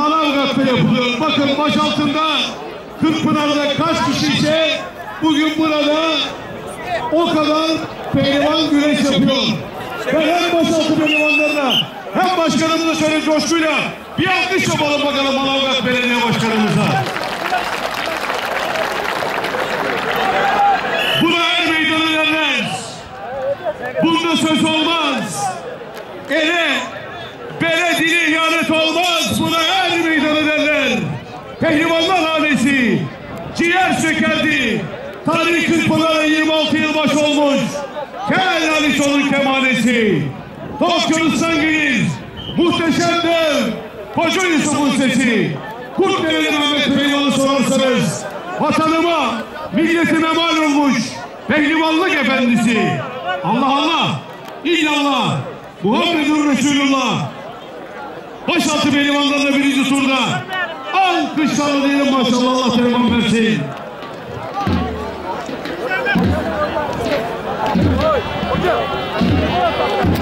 Manavgat'ta yapılıyor. Bakın baş altında Kırkpınar'da kaç kişi ise bugün burada o kadar pehlivan güreş yapıyor. Ve hem başaltı pehlivanlarına hem başkanımıza şöyle coşkuyla bir alkış yapalım bakalım Manavgat Belediye Başkanımıza. Buna er meydanı denmez. Bunda söz olmaz. Ele, bele dili olmaz. Buna er meydanı derler. Pehlivanlar hanesi. Ciğer sökerdi. Tarih Kırpınar'a 26 yıl baş olmuş. Kel Aliço'nun kemanesi. Tokyo'nuzdan gelir. Muhteşemdir. Koca Yusuf'un sesi. Kurtdele'nin Ahmet Pehlivan'ı sorarsanız. Vatanıma, milletime mal olmuş. Pehlivanlık efendisi. Allah Allah. İllallah. Muhammedur Resulullah. Başaltı pehlivanlarla birinci turda. Alkışlarla diyelim maşallah Allah telefon versin. Hocam.